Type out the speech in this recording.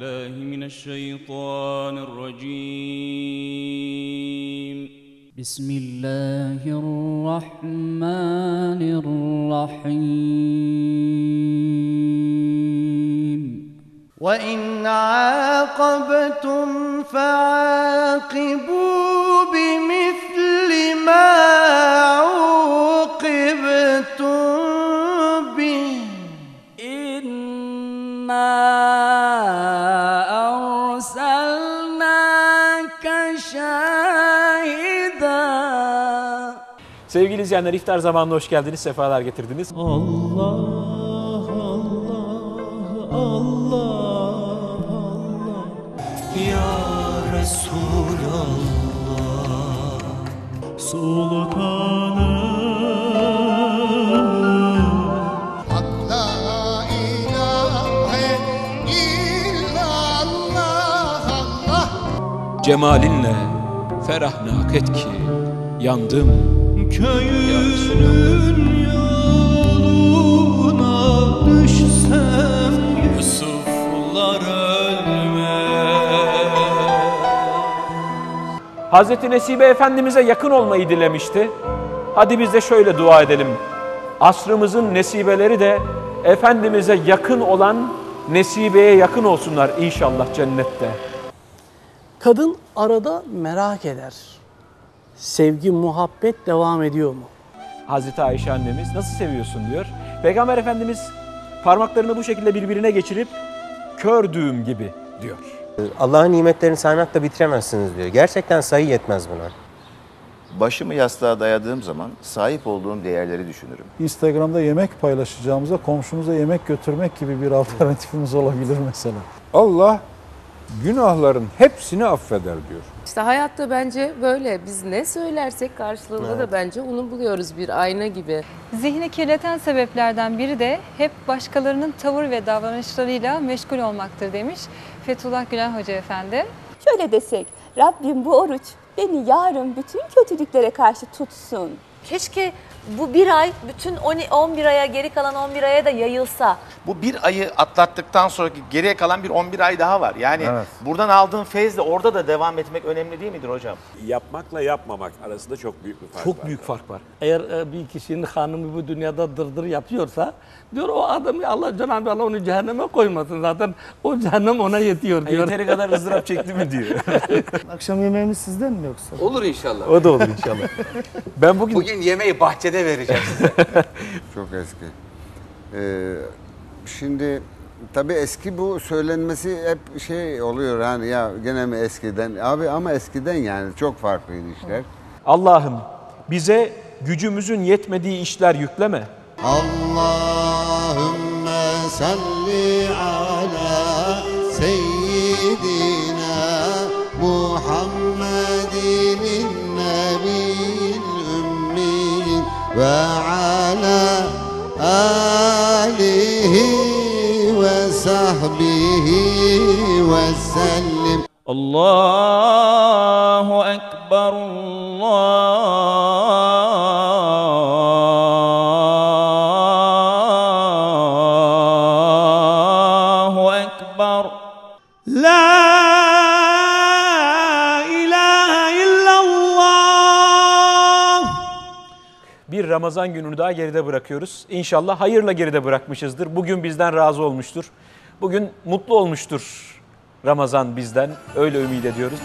بالله من الشيطان الرجيم. بسم الله الرحمن الرحيم. وإن عاقبتم فعاقبوا بمثل ما عوقبتم به. إنا Sevgili izleyenler iftar zamanına hoş geldiniz, sefalar getirdiniz. Ya Resulallah La ilahe illallah Allah Cemalinle ferahnak et ki yandım. Köyünün yoluna düşsem Yusuflar ölmez Hazreti Nesibe Efendimiz'e yakın olmayı dilemişti. Hadi biz de şöyle dua edelim. Asrımızın nesibeleri de Efendimiz'e yakın olan nesibeye yakın olsunlar inşallah cennette. Kadın arada merak eder. Sevgi, muhabbet devam ediyor mu? Hazreti Ayşe annemiz nasıl seviyorsun diyor. Peygamber Efendimiz parmaklarını bu şekilde birbirine geçirip kördüğüm gibi diyor. Allah'ın nimetlerini saymakla bitiremezsiniz diyor. Gerçekten sayı yetmez buna. Başımı yastığa dayadığım zaman sahip olduğum değerleri düşünürüm. Instagram'da yemek paylaşacağımıza komşumuza yemek götürmek gibi bir alternatifimiz olabilir mesela. Allah günahların hepsini affeder diyor. İşte hayatta bence böyle biz ne söylersek karşılığında da bence onu buluyoruz bir ayna gibi. Zihni kirleten sebeplerden biri de hep başkalarının tavır ve davranışlarıyla meşgul olmaktır demiş Fethullah Gülen Hoca Efendi. Şöyle desek, Rabbim bu oruç beni yarın bütün kötülüklere karşı tutsun. Keşke bu bir ay bütün 11 aya geri kalan 11 aya da yayılsa. Bu bir ayı atlattıktan sonraki geriye kalan bir 11 ay daha var. Yani Evet. buradan aldığın feyzle orada da devam etmek önemli değil midir hocam? Yapmakla yapmamak arasında çok büyük bir fark Çok var. büyük fark var. Eğer e, bir kişinin hanımı bu dünyada dırdır yapıyorsa diyor o adamı Allah Cenab-ı Allah onu cehenneme koymasın zaten o cehennem ona yetiyor diyor. Yeteri kadar ızdırap çekti mi diyor. Akşam yemeğimiz sizden mi yoksa? Olur inşallah. o da olur inşallah. Ben bugün Bugün yemeği bahçede vereceğim size. Çok eski. Ee, şimdi tabii eski bu söylenmesi hep şey oluyor hani ya gene mi eskiden? Abi ama eskiden yani çok farklıydı işler. Allah'ım bize gücümüzün yetmediği işler yükleme. Allahümme salli ala seyyidina Muhammedin وعلى آله وصحبه وسلم. الله أكبر الله أكبر. لا Bir Ramazan gününü daha geride bırakıyoruz. İnşallah hayırla geride bırakmışızdır. Bugün bizden razı olmuştur. Bugün mutlu olmuştur Ramazan bizden. Öyle ümit ediyoruz.